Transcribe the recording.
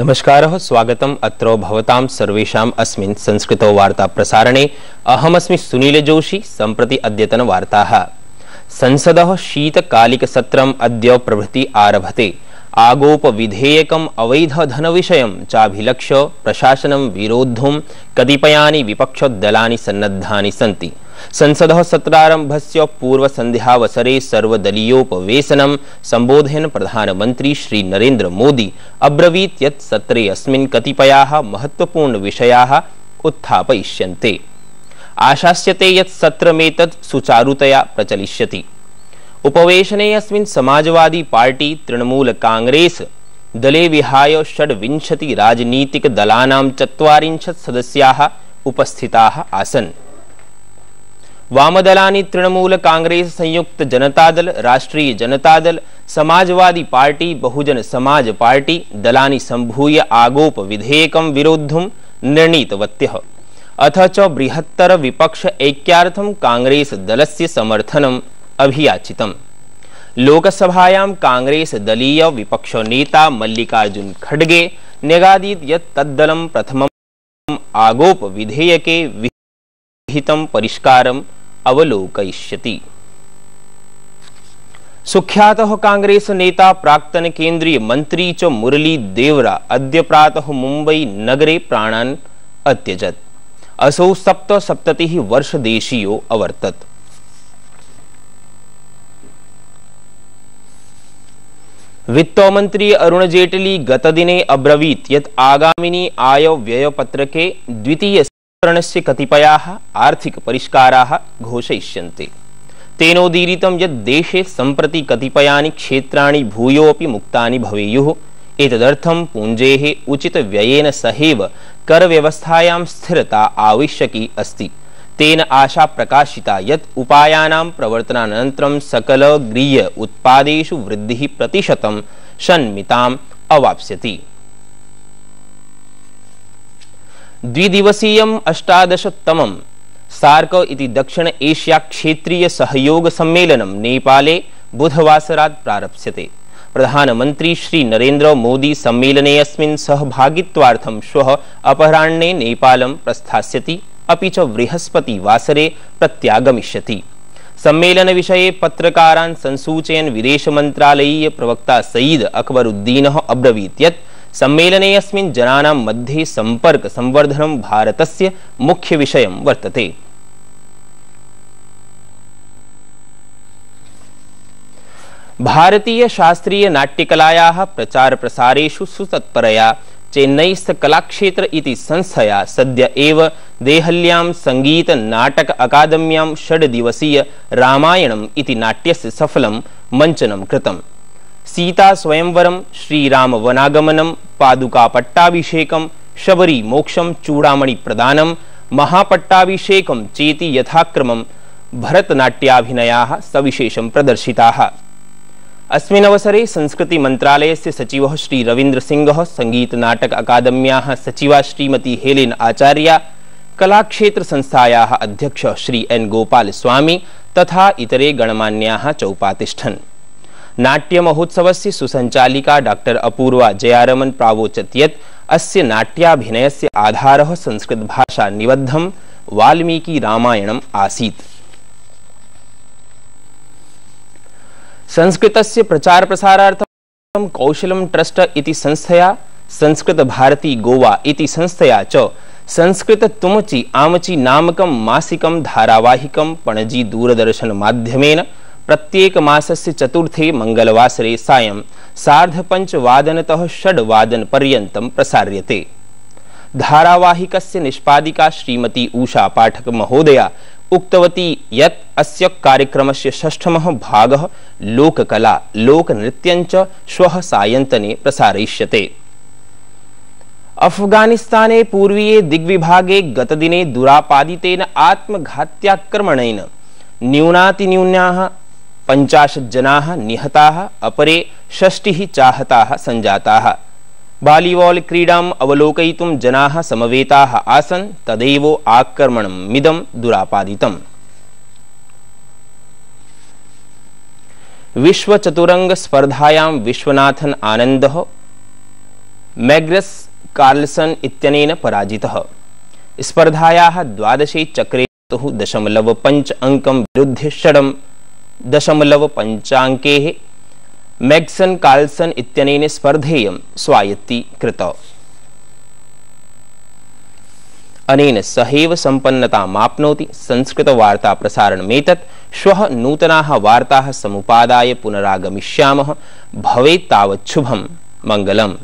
नमस्कारः स्वागतम् अत्र भवतां सर्वेषाम् अस्मिन् संस्कृतवार्ताप्रसारणे जोशी सुनीलजोशी सम्प्रति अद्यतनवार्ताः संसदः शीतकालिकसत्रम् अद्य प्रभृति आरभते। आगोपविधेयकम् अवैधधनविषयं चाभिलक्ष्य प्रशासनं विरोद्धुं कतिपयानि विपक्षदलानि सन्नद्धानि सन्ति। संसदः सत्रारम्भस्य पूर्वसन्ध्यावसरे सर्वदलीयोपवेशनं सम्बोधयन् प्रधानमन्त्री श्री नरेन्द्र मोदी। अब्रवीत् सत्रे अस्मिन् कतिपयाः महत्त्वपूर्णविषयाः उत्थापयिष्यन्ते। आशास्यते यत् सत्रमेतत् सुचारुतया प्रचलिष्यति। उपवेशने अस्मिन् समाजवादी पार्टी, तृणमूल कांग्रेस, दले विहाय षड्विंशति राजनीतिकदलानां चत्वारिंशत् सदस्याः उपस्थिताः आसन्। वामदलानि तृणमूल कांग्रेस, संयुक्त जनता दल राष्ट्रीय जनता दल समाजवादी पार्टी, बहुजन समाज पार्टी, दलानि सम्भूय आगोप विधेयकं विरोद्धुं निर्णीतवत्यः। अथ च बृहत्तर विपक्ष ऐक्यार्थं कांग्रेस दलस्य समर्थनम् अभियाचितम्। लोकसभायां कांग्रेस दलीय विपक्ष नेता मल्लिकार्जुन खड़गे न्यगादीत् यत् तद्दलं प्रथमम् आगोप विधेयके विहितं परिष्कारम् अवलोकयिष्यति। सुख्यातः कांग्रेस नेता प्राक्तन केंद्रीय मंत्री च मुरली देवरा अद्य प्रातः मुंबई नगरे प्राणान् अत्यजत्। असौ सप्तसप्ततिः वर्षदेशीयो अवर्तत। वित्तमंत्री अरुण जेटली गतदिने अब्रवीत् यत् आगामिनी आय व्ययपत्रके द्वितीय प्रकरणस्य कतिपयाः आर्थिकपरिष्काराः घोषयिष्यन्ते। तेनोदीरितं यत् देशे सम्प्रति कतिपयानि क्षेत्राणि भूयोऽपि मुक्तानि भवेयुः। एतदर्थं पूञ्जेः उचितव्ययेन सहैव करव्यवस्थायां स्थिरता आवश्यकी अस्ति। तेन आशा प्रकाशिता यत् उपायानां प्रवर्तनानन्तरं सकलगृह्य उत्पादेषु वृद्धिः प्रतिशतं षण्मिताम् अवाप्स्यति। द्विदिवसीयम् अष्टादशतमं सार्क इति दक्षिण एशिया क्षेत्रीय सहयोग सम्मेलनं नेपाले बुधवासरात् प्रारप्स्यते। प्रधानमन्त्री श्री नरेन्द्र मोदी सम्मेलने अस्मिन् सहभागित्वार्थं अपराह्णे नेपालं प्रस्थास्यति, अपि च बृहस्पतिवासरे प्रत्यागमिष्यति। सम्मेलनविषये पत्रकारान् संसूचयन् विदेशमन्त्रालयीय प्रवक्ता सईद अकबरुद्दीनः अब्रवीत् यत् सम्मेलने जनानां मध्ये सम्पर्क संवर्धनं भारतस्य मुख्यविषयं वर्तते। भारतीय शास्त्रीय नाट्यकलायाः प्रचार प्रसारेषु सुतत्परया चेन्नईस्थ कलाक्षेत्र इति संस्थया सद्य एव देहल्यां संगीत नाटक अकादम्यां षड् दिवसीय रामायणम् इति नाट्यस्य सफलं मञ्चनं कृतम्। सीता स्वयंवरम श्रीराम वनागमनम पादुका पट्टाभिषेकम शबरी मोक्षम चूड़ामणि प्रदानम महापट्टाभिषेकम चेति यथाक्रमम भरतनाट्याभिनयाः सविशेषं प्रदर्शिताः। अस्मिन् अवसरे संस्कृति मन्त्रालयस्य सचिवः श्री रवीन्द्र सिंहः संगीत नाटक अकादम्याः सचिवा श्रीमती हेलेन आचार्या संस्थायाः अध्यक्षः श्री एन गोपाल स्वामी तथा इतरे गणमान्याः चौपातिष्ठन्। नाट्य महोत्सवस्य सुसञ्चालिका डॉक्टर अपूर्वा जयारमन प्रावोचत यत् अस्य नाट्याभिनयस्य आधारः संस्कृतभाषा निबद्धं वाल्मीकि रामायणम् आसीत्। संस्कृतस्य प्रचार प्रसारार्थं कौशलं ट्रस्ट इति संस्थया संस्कृत भारती गोवा इति संस्थया च संस्कृत तुमचि आमचि नामकं मासिकं धारावाहिकं पणजी दूरदर्शन माध्यमेन प्रत्येक मासस्य चतुर्थे मंगलवासरे सायं सार्धपञ्चवादनतः षड्वादनपर्यन्तं प्रसार्यते। धारावाहिकस्य निष्पादिका श्रीमती उषा पाठक महोदया। उक्तवती यत् अस्य कार्यक्रमस्य षष्ठमः भागः लोककला लोकनृत्यञ्च श्वः सायन्तने प्रसारयिष्यते। अफगानिस्ताने पूर्वीये दिग्विभागे गतदिने दुरापादितेन आत्मघात्याक्रमणेन न्यूनातिन्यूनाः पंचाशत् जनाः निहताः, अपरे षष्टिः चाहताः सञ्जाताः वालीबाल् क्रीडाम् अवलोकयितुं जनाः समवेताः आसन्, तदैव आक्रमणं मिदं दुरापादितम्। विश्वचतुरङ्गस्पर्धायां विश्वनाथन् आनन्दः, मैग्रस कार्लसन इत्यनेन पराजितः। स्पर्धायाः द्वादशे चक्रे दशमलव पञ्च अङ्कं विरुध्य षडं दशमलव पञ्चाङ्केः मैग्सन, कार्लसन इत्यनेन स्पर्धेयं स्वायत्तीकृत अनेन सहैव सम्पन्नतामाप्नोति संस्कृतवार्ताप्रसारणमेतत् श्वः नूतनाः वार्ताः समुपादाय पुनरागमिष्यामः। भवेत् तावच्छुभं मङ्गलम्।